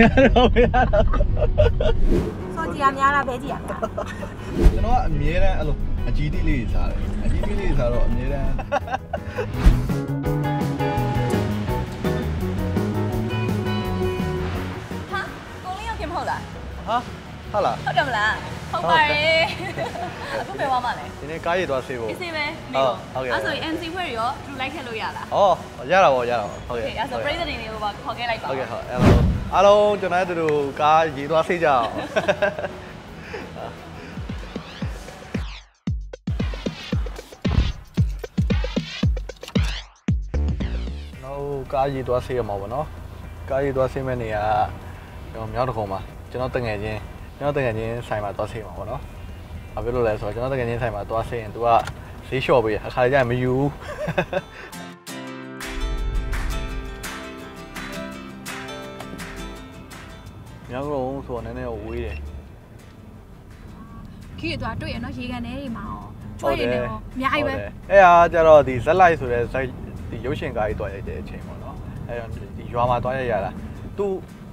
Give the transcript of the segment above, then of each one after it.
ရတော့မရတော့စောကြီးအများလားဘဲကြီးอ่ะကျွန်တော်ကအမြဲတမ်းအဲ့လိုအကြီးတိလေးစားတယ်အကြီးတိလေးစားတော့အမြဲတမ်းဟာကိုလေးရောက်ခင်မဟုတ်လားဟာဟာလားဟုတ်တယ်မလားဟုတ်ပါရဲ့အခုပဲဝါမလဲဒီနေ့ကားရေသွားဆေးဖို့အေးဆေးပဲဟုတ်ဟုတ်ကဲ့အဲ့ဆိုရင် NC ဖွဲ့ရောသူလိုက်ခဲ့လို့ရလားဩရတာပေါ့ရတာပေါ့ဟုတ်ကဲ့အဲ့ဆိုပြည်သူတွေကိုပါခေါ်ခဲ့လိုက်ပါဟုတ်ကဲ့ဟုတ်အဲ့လို အားလုံးကျွန်တော်တို့ကားရည်သွားဆေးကြအောင်နော်ကားရည်သွားဆေးရမှာပေါ့နော်ကားရည်သွားဆေးမဲ့နေရာကျွန်တော်မြောက်တခုံမှာကျွန်တော်တငယ်ချင်းကျွန်တော်တငယ်ချင်းဆိုင်မှာသွားဆေးမှာပေါ့နော်ဘာဖြစ်လို့လဲဆိုတော့ကျွန်တော်တကယ်ချင်းဆိုင်မှာသွားဆေးရင် तू ကဈေးလျှော့ပေးအခါကျရင်မယူဘူး မြောက်ကုန်းဆိုတော့နည်းနည်းဝေးတယ်ခီးတော့တွေ့ရနော်ရေကန်ထဲတွေမှာရောချွေးနေရောအများကြီးပဲအဲ့ဟာကျတော့ဒီဇက်လိုက်ဆိုတဲ့ဇက်ဒီရုပ်ရှင်ကားကြီးတွားရိုက်တဲ့အချိန်ပေါ့နော်အဲ့တော့ဒီရွာမှာတွားရိုက်ရတာသူ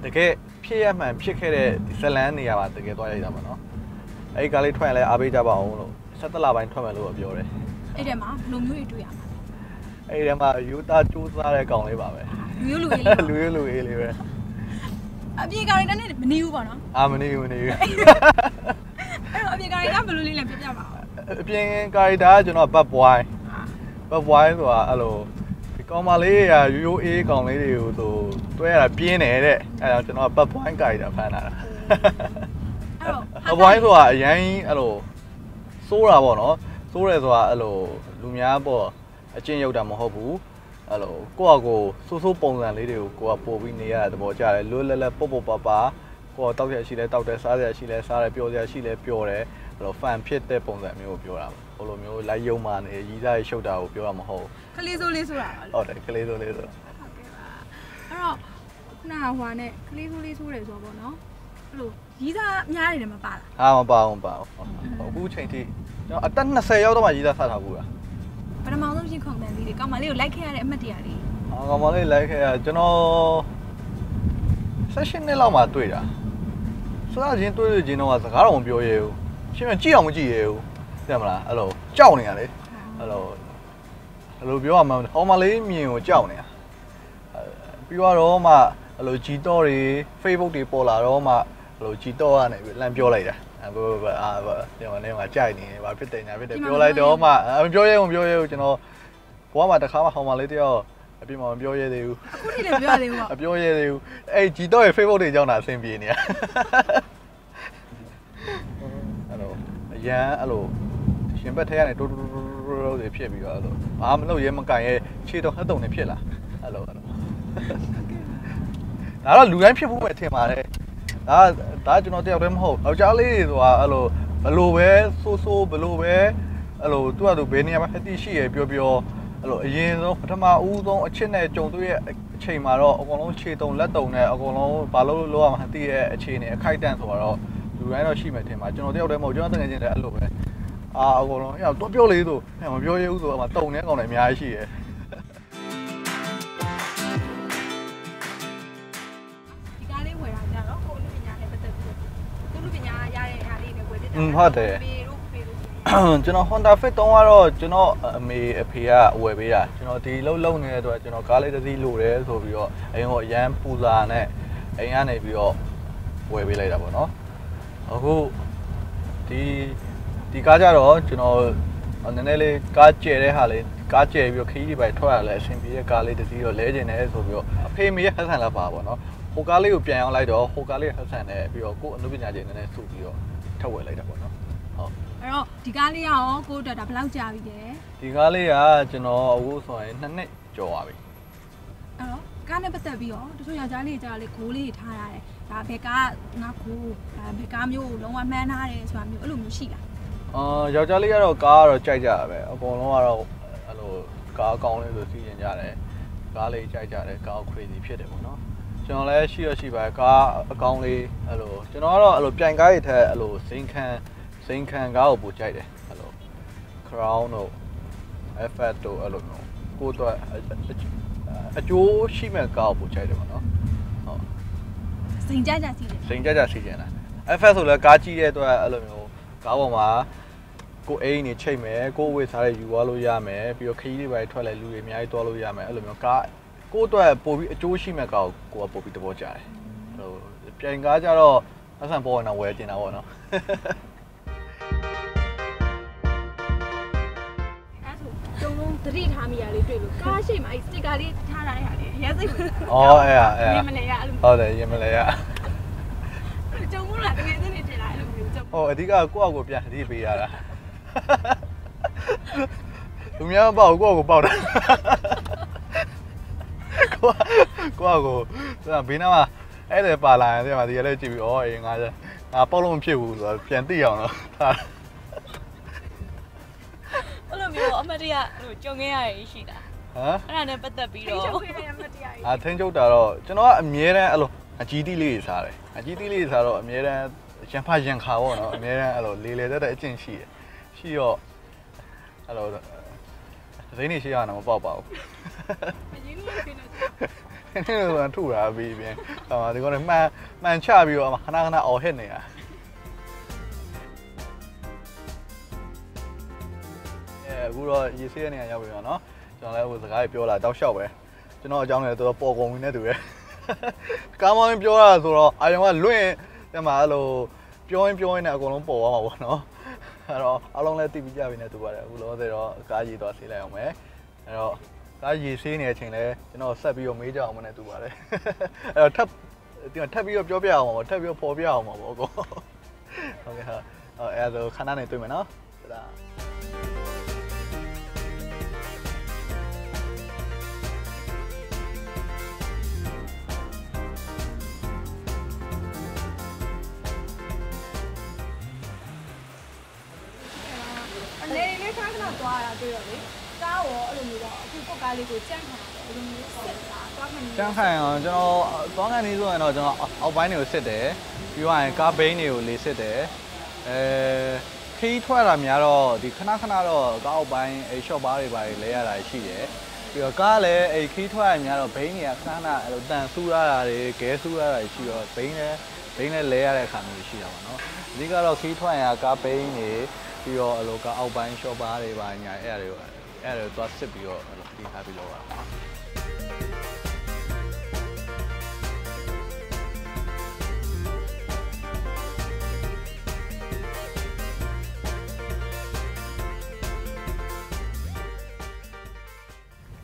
တကယ်ဖြစ်ရမှန်ဖြစ်ခဲ့တဲ့ဒီဇလန်းနေရာမှာတကယ်တွားရိုက်တာပေါ့နော်အဲ့ဒီကားလေးထွက်ရင်လည်းအားပေးကြပါအောင်လို့ဆက်သက်လာပိုင်းထွက်မယ်လို့ပြောတယ်အဲ့ထဲမှာဘယ်လိုမျိုးတွေတွေ့ရမှာအဲ့ဒီထဲမှာယူတာစူးစားတဲ့ကောင်လေးပါပဲလူမျိုးလူရေးလေးလူရလူအေးလေးပဲ အပြေကာရီတန်းနဲ့မနေဘူးပေါ့နော်အာမနေဘူးမနေဘူးအဲ့တော့အပြေကာရီတန်းဘယ်လိုလေးလဲပြပြပါဦးအပြင်ကာရီတာကကျွန်တော်ဘတ်ဘွိုင်းဘတ်ဘွိုင်းဆိုတာအဲ့လိုဒီကောင်မလေးကရိုးရိုးအေးကောင်လေးတွေကိုသူတွဲရတာပြင်းတယ်တဲ့အဲ့တော့ကျွန်တော်ကဘတ်ဘွိုင်းကာရီတာဖမ်းလာတာအဲ့တော့အဘွိုင်းဆိုတာအရင်အဲ့လိုစိုးတာပေါ့နော်စိုးတယ်ဆိုတာအဲ့လိုလူများပေါ့အချင်းရောက်တာမဟုတ်ဘူး အဲ့လိုကိုယ့်အကိုစိုးစိုးပုံစံလေးတွေကိုကိုကပို့ပြီးနေရတဲ့သဘောကျတယ်လွတ်လပ်လပ်ပုတ်ပုတ်ပါပါကိုကတောက်ရရှိလဲတောက်တယ်စားရရှိလဲစားတယ်ပျော်ရရှိလဲပျော်တယ်အဲ့လို fan ဖြစ်တဲ့ပုံစံမျိုးကိုပြောတာပါဟိုလိုမျိုးလိုက်ယုံမာနေရီးသားရရှုပ်တာကိုပြောတာမဟုတ်ခလေးစိုးလေးဆိုတာပါဘူးဟုတ်တယ်ကလေးစိုးလေးဆိုဟုတ်ကဲ့ပါအဲ့တော့ခုနကဟွာနဲ့ခလေးစိုးလေးဆိုးတယ်ဆိုတော့ဗောနော်အဲ့လိုရီးသားများနေတယ်မပါလားဟာမပါဘူးမပါဘူးအခုချိန်ထိကျွန်တော်အသက်20ရောက်တော့မှရီးသားစားထားဘူးလား ပထမဆုံးရှင်းခုံတယ်လေးတွေကောင်မလေးကိုလိုက်ခဲ့ရတဲ့အမှတ်တရလေးအော်ကောင်မလေးလိုက်ခဲ့ရကျွန်တော်16နှစ်လောက်မှတွေ့တာစကားချင်းတွေ့တွေ့ချင်းတော့စကားတော့မပြောရဲဘူးရှင်းမကြည့်အောင်မကြည့်ရဲဘူးသိမလားအဲ့လိုကြောက်နေရလေအဲ့လိုအဲ့လိုပြောရမှာကောင်မလေးမြင်ကိုကြောက်နေတာပြီးတော့မှအဲ့လို G တော့တွေ Facebook တွေပေါ်လာတော့မှအဲ့လို G တော့ကနေလမ်းပြောလိုက်တာ အဲ့ဘာဘာအာဒီမှာနေမှာကြိုက်နေတယ်ဘာဖြစ်တယ်ညာဖြစ်တယ်ပြောလိုက်တော့မှမပြောရဲဘူးမပြောရဲဘူးကျွန်တော်ဘွားမှာတစ်ခါမှကောင်မလေးတယောက်အပြင်မှာမပြောရဲသေးဘူးအခုထိလည်းပြောရသေးဘူးအပြောရဲသေးဘူးအဲ့ဂျီတော့ရဲ့ Facebook တွေကြောင်းတာအဆင်ပြေနေရအဲ့လိုအရန်အဲ့လိုရှင်ဘက်ထဲကနေတိုးတိုးတိုးတိုးတိုးတွေဖြစ်ပြီးတော့အဲ့လိုဘာမလုပ်ရဲမကန်ရဲခြေတော့ဟတ်တုံနေဖြစ်လာအဲ့လိုအဲ့လိုဒါတော့လူတိုင်းဖြစ်ဖို့ပဲထင်ပါတယ် ဒါဒါကျွန်တော်တယောက်တည်းမဟုတ်ယောက်ျားလေးတွေဆိုတာအဲ့လိုဘလို့ပဲဆိုးဆိုးဘလို့ပဲအဲ့လိုသူ့အတူဘယ်နေရာမှာအတိရှိရပြောပြောအဲ့လိုအရင်ဆုံးပထမဦးဆုံးအချစ်နဲ့ကြုံတွေ့ရဲ့အချိန်မှာတော့အကုန်လုံးခြေတုံလက်တုံနဲ့အကုန်လုံးဘာလို့လို့ရမှာသိရဲ့အခြေအနေအခိုက်အတန့်ဆိုတော့လူတိုင်းတော့ရှိမယ်ထင်ပါကျွန်တော်တယောက်တည်းမဟုတ်ကျွန်တော်တကယ်ချင်းလည်းအဲ့လိုပဲအာအကုန်လုံးအဲ့တော့ပြောလေဆိုမပြောရဘူးဆိုတော့မှတုံနေကောင်တွေအများကြီးရှိရဲ့ဒီ อืมဟုတ်တယ်ပေတို့ပေတို့ကျွန်တော် Honda Fit တုံးကတော့ကျွန်တော်အမေအဖေကဝယ်ပေးတာကျွန်တော်ဒီလုံးလုံးနေတဲ့အတွက်ကျွန်တော်ကားလေးတစ်စီးလိုတယ်ဆိုပြီးတော့အိမ်ကိုအရန်ပူစာနဲ့အိမ်ကနေပြီးတော့ဝယ်ပေးလိုက်တာပေါ့နော်အခုဒီဒီကားကြတော့ကျွန်တော်နည်းနည်းလေးကားကျဲတဲ့ဟာလေးကားကျဲပြီးတော့ခရီးတွေပဲထွက်ရလဲအဆင်ပြေတဲ့ကားလေးတစ်စီးတော့လဲကျင်တယ်ဆိုပြီးတော့အဖေမေရဲ့ဟက်ဆန်လာပါပေါ့နော်ဟိုကားလေးကိုပြန်အောင်လိုက်တော့ဟိုကားလေးဟက်ဆန်နဲ့ပြီးတော့ကို့အနုပညာရှင်နည်းနည်းစုပြီးတော့ ထပ်ဝယ်လိုက်တာပေါ့နော်ဟုတ်အဲ့တော့ဒီကားလေးရောကိုတက်တာဘယ်လောက်ကြာပြီလဲဒီကားလေးကကျွန်တော်အခုဆိုရင်နှစ်နှစ်ကျော်ပါပြီအဲ့တော့ကားနဲ့ပတ်သက်ပြီးတော့တချို့ယောက်ျားလေးကြာလေးဂိုးလေးထားရတယ်ဒါဘယ်ကားငါဂိုးဒါဘယ်ကားမျိုးကိုလုံးဝမှန်းထားတယ်ဆိုတာမျိုးအဲ့လိုမျိုးရှိလားအာယောက်ျားလေးကတော့ကားကတော့ကြိုက်ကြတာပဲအကုန်လုံးကတော့အဲ့လိုကားအကောင်းလေးဆိုစီးရင်ကြတယ်ကားလေးကြိုက်ကြတယ်ကား crazy ဖြစ်တယ်ပေါ့နော် ကျွန်တော်လည်းရှိရရှိပါကားအကောင်းလေးအဲ့လိုကျွန်တော်ကတော့အဲ့လိုပြိုင်ကားတွေထက်အဲ့လိုစိန်ခံစိန်ခံကားကိုပိုကြိုက်တယ်အဲ့လို crown တို့ effect တို့အဲ့လိုမျိုးကိုယ့်အတွက်အကျိုးရှိမဲ့ကားကိုပိုကြိုက်တယ်ပေါ့နော်ဟုတ်စစိန်ကြကြစီးတယ်စိန်ကြကြစီးကျင်တာ FS ဆိုလဲကားကြီးတဲ့အတွက်အဲ့လိုမျိုးကားပေါ်မှာကိုအိမ်နေချိတ်မယ်ကိုဝေစားတွေယူသွားလို့ရမယ်ပြီးတော့ခရီးတွေပဲထွက်လဲလူတွေအများကြီးသွားလို့ရမယ်အဲ့လိုမျိုးကား ကိုအတွက်ပို့ပြီးအကျိုးရှိမဲ့ကားကိုကိုကပို့ပြီးသဘောကျတယ်ဟိုပြန်ကားကြတော့အဆန်ပေါ်နေဝယ်တင်တာပေါ့နော်အဲ့ဆိုကျုံလုံးသတိထားမိရလေးတွေ့လို့ကားရှိမှအဲ့စတစ်ကာလေးထားထားတဲ့ဟာလေးရဲစိတ်ဝင်အော်အဲ့ရအဲ့ရနေမလဲရအဲ့လိုဟုတ်တယ်ရင်မလဲရကျုံလုံးလာတကယ်စနေတင်လာအဲ့လိုမျိုးကျုံဟိုအဓိကကိုယ့်အကိုပြန်သတိပေးရတာသူများမပေါ့ကိုယ့်အကိုပေါက်တာ ကိုကိုယ့်အကိုသူကဘေးနားမှာအဲ့ဒါပါလာရင်ဒီမှာဒီလည်းကြည့်ပြီးဩအေးငါငါပေါက်လို့မဖြစ်ဘူးဆိုတော့ပြန်သိအောင်တော့ဒါအဲ့လိုမျိုးအမတ်တရဟိုကြုံခဲ့ရရရှိတာဟမ်အဲ့ဒါနဲ့ပတ်သက်ပြီးထိတော့ချုပ်ခဲ့ရမှတရားကြီးအာထင်းချုပ်တာတော့ကျွန်တော်ကအမြဲတမ်းအဲ့လိုအကြီးတီးလေးတွေစားတယ်အကြီးတီးလေးတွေစားတော့အမြဲတမ်းရန်ဖရန်ခါပေါ့နော်အမြဲတမ်းအဲ့လိုလေလေတက်တဲ့အကျင့်ရှိတယ်ရှိတော့အဲ့လို ဇိန်းနေရှိရအောင်မပေါက်ပါဘူးအရင်ကဖြစ်နေနည်းနည်းတော့ထူတာပြီးပြင်ဟိုဒီကောင်မှန်မှန်ချပြီးတော့ခဏခဏအော်ဟစ်နေတာအဲအခုတော့ရေဆေးတဲ့နေရာရောက်ပြီတော့နော်ကျွန်တော်လည်းဟိုစကားပြောလာတောက်လျှောက်ပဲကျွန်တော်အကြောင်းလည်းတော်တော်ပေါ်ကုန်နေတူတယ်ကားမောင်းပြောရဆိုတော့အာယုံကလွင့်တဲ့မှာအဲ့လိုပြောရင်ပြောရင်လည်းအကုန်လုံးပေါ်သွားမှာပေါ့နော် အဲ့တော့အားလုံးလည်းသိပြီးကြပြီနဲ့တူပါတယ်အခုလောဆယ်တော့ကားကြီးသွားဆေးလိုက်အောင်မယ်အဲ့တော့ဒါရေဆေးနေတဲ့အချိန်လဲကျွန်တော်ဆက်ပြီးတော့မေးကြအောင်မနဲ့တူပါတယ်အဲ့တော့ထပ်ဒီမှာထပ်ပြီးတော့ပြောပြအောင်ပါဗောထပ်ပြီးတော့ပေါ်ပြအောင်ပါဗောအကောဟုတ်ကဲ့ဟာအဲ့ဒါဆိုခဏနေတွေ့မယ်နော်ဒါ သွားရတွေ့တော့လေကားရောအဲ့လိုမျိုးတော့အခုကိုကားလေးကိုကြန့်ခံတယ်အဲ့လိုမျိုးဆက်တာသွားခံနေကျန်းခိုင်အောင်ကျွန်တော်သွားကန်နေဆိုရင်တော့ကျွန်တော်အောက်ပိုင်းတွေကိုစစ်တယ်ပြီးသွားရင်ကားဘိန်းတွေကိုလေးစစ်တယ်အဲခီးထွက်တာများတော့ဒီခဏခဏတော့ကားအောက်ပိုင်းအဲ short bar တွေပါတွေလဲရတာရှိတယ်ပြီးတော့ကားလည်းအဲခီးထွက်ရများတော့ဘိန်းတွေကခဏခဏအဲ့လိုတန်ဆူရတာတွေဂဲဆူရတာတွေရှိတော့ဘိန်းလည်းဘိန်းလည်းလဲရတဲ့အခါမျိုးရှိတာပါနော်အဓိကတော့ခီးထွက်ရကားဘိန်းတွေ ပြီးတော့အလိုကားအောက်ပိုင်း short bar တွေပါညာအဲ့အရာတွေကိုအဲ့အရာတွေသွားစစ်ပြီးတော့အဲ့လိုတီးထားပြီးလောက်ရတာ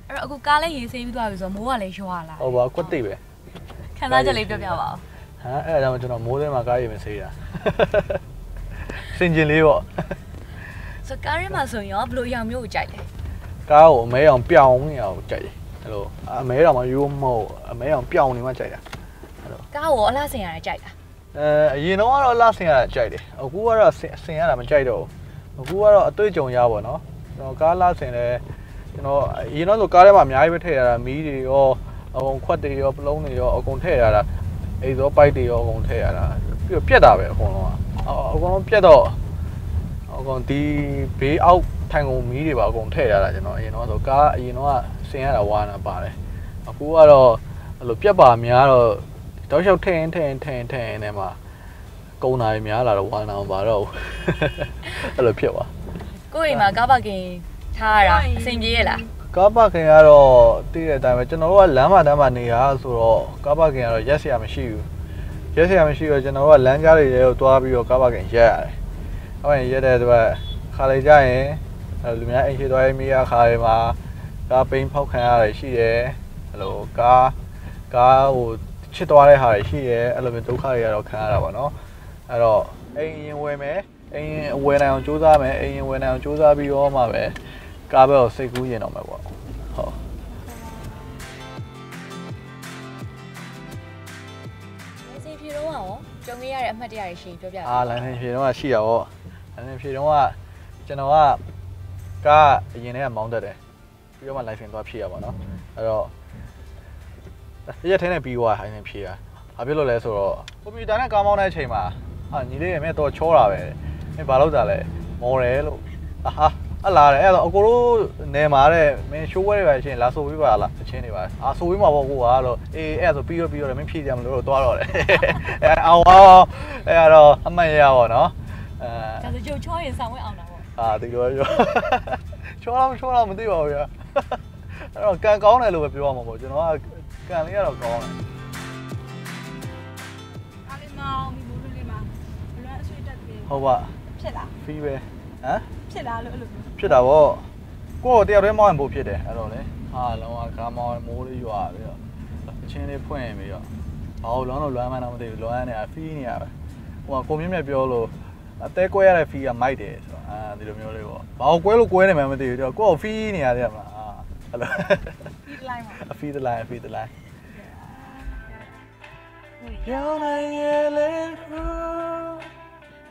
အဲ့တော့အခုကားလေးရေးဆေးပြီးသွားပြီဆိုတော့မိုးကလည်းရွာလာဟုတ်ပါကွက်တိပဲခံစားချက်လေးပြောပြပါဦးဟမ်အဲ့ဒါကြောင့်ကျွန်တော်မိုးထဲမှာကားရီမဆေးတာစင်ကျင်လေးပေါ့ ဆိုကားထဲမှာဆိုရင်ရောဘယ်လိုအရောင်မျိုးကိုကြိုက်လဲကားကိုအမဲအောင်ပြောင်းနေအောင်ကြိုက်တယ်အဲ့လိုအမဲတော်မှရိုးမဟုတ်အမဲအောင်ပြောင်းနေမှကြိုက်တာကားကိုအလားစင်ရတယ်ကြိုက်တာအဲအရင်တော့ကတော့လှဆင်ရတာကြိုက်တယ်အခုကတော့ဆင်ဆင်ရတာမကြိုက်တော့ဘူးအခုကတော့အတွေ့အကြုံရပါတော့ကျွန်တော်ကားလှဆင်လဲကျွန်တော်အရင်တော့ဆိုကားထဲမှာအများကြီးပဲထည့်ရတာမီးတွေရောအကုန်ခွက်တွေရောပလုံးတွေရောအကုန်ထည့်ရတာအိမ်သောပိုက်တွေရောအကုန်ထည့်ရတာပြီးတော့ပြက်တာပဲအကုန်လုံးကအကုန်လုံးပြက်တော့ အကုန်ဒီဘေးအောက်ထိုင်ကုန်မီးတွေပါအကုန်ထည့်ရတာကျွန်တော်အရင်တော့ဆိုကားအရင်တော့ဆင်ရတာဝါနာပါတယ်အခုကတော့အဲ့လိုပြက်ပါများတော့တောက်လျှောက်ထည့်ရင်ထည့်ရင်ထည့်ရင်ထည့်ရင်ထဲမှာကုံတာတွေများလာတော့ဝါနာမပါတော့ဘူးအဲ့လိုဖြစ်သွားကိုယ့်အိမ်မှာကားပါကင်ထားရတာအဆင်ပြေရလားကားပါခင်ကတော့တည်တဲ့အတိုင်းပဲကျွန်တော်တို့ကလမ်းမတန်းမှာနေရဆိုတော့ကားပါခင်ကတော့ရက်စရာမရှိဘူးရက်စရာမရှိတော့ကျွန်တော်တို့ကလမ်းကြားတွေထဲကိုသွားပြီးတော့ကားပါခင်ရက်ရတယ်။ အဲ့ဒါရက်တဲ့အတွက်ခါလေကြရင်အဲ့လူများအိမ်ရှိသွားရင်မိရခါတွေမှာကားပိန်းဖောက်ခံရတာရှိတယ်။အဲ့လိုကားကားဟိုချစ်သွားတဲ့ဟာတွေရှိတယ်အဲ့လိုမျိုးဒုက္ခတွေကတော့ခံရတာပေါ့နော်။အဲ့တော့အိမ်ရင်ဝယ်မယ်အိမ်ရင်ဝယ်နိုင်အောင်စူးစမ်းမယ်အိမ်ရင်ဝယ်နိုင်အောင်စူးစမ်းပြီးတော့မှပဲကားဘက်ကိုစိတ်ကူးရင်တော့မယ်ပေါ့ဟုတ်ရေးဆေးဖြေတော့ရောကြုံခဲ့ရတဲ့အမှတ်တရတွေရှိရင်ပြောပြပါအာလမ်းနေဖြေတော့ရှိရပေါ့ လမ်းနေဖြေတော့ကကျွန်တော်ကကားအရင်တည်းကမောင်းတတ်တယ်ပြီးတော့မှ license သွားဖြည့်ရပါတော့အဲ့တော့ရက်ထဲနဲ့ပြီးသွားဟိုင်းနေဖြည့်တာဘာဖြစ်လို့လဲဆိုတော့ကွန်ပျူတာနဲ့ကားမောင်းတဲ့အချိန်မှာဟာညီလေးရမြတ်တော့ချောတာပဲမင်းဘာလုပ်တာလဲမော်တယ်လို့အာဟာအလာတယ်အဲ့တော့အကိုတို့နေမှာတဲ့မင်းရှိုးဝဲတွေပါရှင်လာဆိုပေးပါလားအချင်းတွေပါအာဆိုပေးမှာပေါ့ကိုကတော့အေးအဲ့ဆိုပြီးတော့ပြီးတော့မင်းဖြည့်ကြမလို့တော့သွားတော့တယ်အဲအောင်အောင်အဲ့တော့အမှန်ရပါတော့ အဲဒါဆိုကြိုချောရင်ဆောင်ဝဲအောင်တာပေါ့အာဒီလိုပြောချောတော့ချောတော့မသိပါဘူးဗျာအဲ့တော့ကန်ကောင်းတယ်လို့ပဲပြောရမှာပေါ့ကျွန်တော်ကကန်လေးကတော့ကောင်းတယ်အားလေးမောင်မိမိုးလေးလေးမှာဘလွမ်းအဆွေတက်တယ်ဟုတ်ပါဖြစ်လားဖီးပဲဟမ်ဖြစ်လားလို့အဲ့လိုမျိုးဖြစ်တာပေါ့ကိုယ့်ကိုတယောက်တည်းမောင်းရင်ပို့ဖြစ်တယ်အဲ့တော့လေဟာလုံးဝကားမောင်းရင်မိုးလေးရွာပြီးတော့အချင်းလေးဖွင့်ပြီးတော့ဘာလို့လွမ်းလို့လွမ်းမှန်းတော့မသိဘူးလွမ်းနေတာဖီးနေရပဲဟိုကကိုမြင့်မြတ်ပြောလို့ အသေးကွဲရတဲ့ဖီးကမိုက်တယ်ဆိုတော့အာဒီလိုမျိုးလေးပေါ့ဘာလို့ကွဲလို့ကွဲနေမှန်းမသိဘူးတော့ကိုယ့်ကိုဖီးနေရတယ်မလားအာအဲ့လိုဒီတိုင်းမှာအဖီးတလိုင်းအဖီးတလိုင်းရောင်းနိုင်ရဲ့လေခူ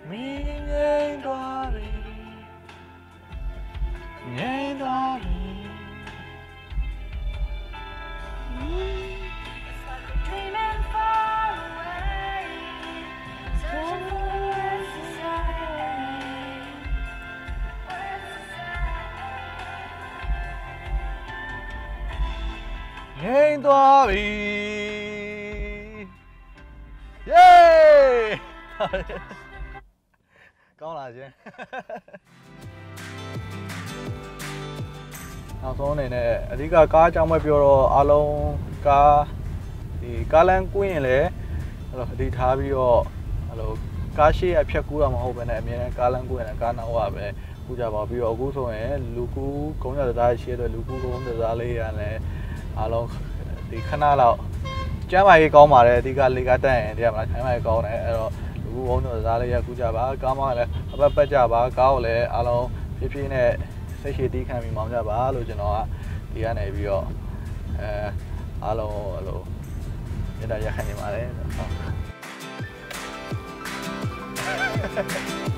မင်းငိမ့်သွားပြီငိမ့်သွား ငိမ့်သွားပြီเย้ကောင်းလာခြင်းနောက်ဆုံးအနေနဲ့အဓိကကားအကြောင်းပဲပြောတော့အားလုံးကားဒီကားလမ်းကွင်းရင်လည်းအဲ့လိုအဒီထားပြီးတော့အဲ့လိုကားရှိအဖြတ်ကူးတာမဟုတ်ဘဲနဲ့အမြဲတမ်းကားလမ်းကွင်းရင်ကားနောက်ကပဲကူးကြပါပြီးတော့အခုဆိုရင်လူကူးကုန်းရတရားရှိတဲ့လူကူးကုန်းတရားလေးရလည်း အားလုံးဒီခဏလောက်ကျမ်းမာရေးကောင်းပါတယ်အဓိကလေကားတက်ရင်တရားမလားကျမ်းမာရေးကောင်းတယ်အဲ့တော့လူကူးကုန်းတရားလေးရကူးကြပါကားမောင်းလည်းအပတ်ပတ်ကြပါကားကိုလည်းအားလုံးဖြည်းဖြည်းနဲ့စိတ်ရှိတီးခံပြီးမောင်းကြပါလို့ကျွန်တော်ကဒီကနေပြီးတော့အဲအားလုံးအဲ့လိုမြေတားရခိုင်နေပါတယ်ဟုတ်